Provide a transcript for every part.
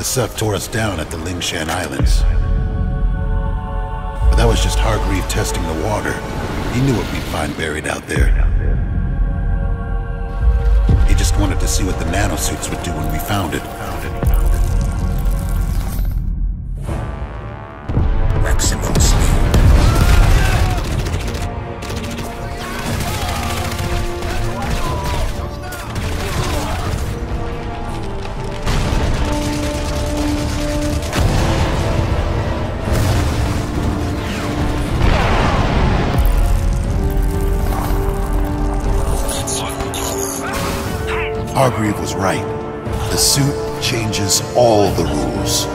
The suck tore us down at the Lingshan Islands. But that was just Hargreave testing the water. He knew what we'd find buried out there. He just wanted to see what the nanosuits would do when we found it. Hargreave was right. The suit changes all the rules.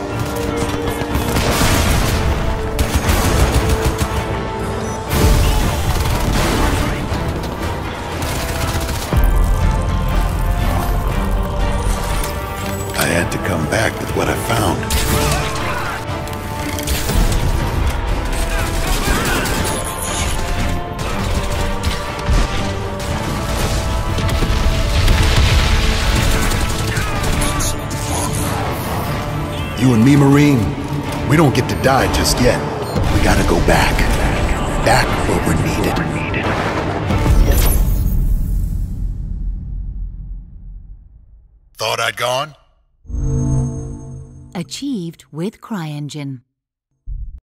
I had to come back with what I found. You and me, Marine, we don't get to die just yet. We gotta go back. Back where we're needed. Thought I'd gone? Achieved with CryEngine.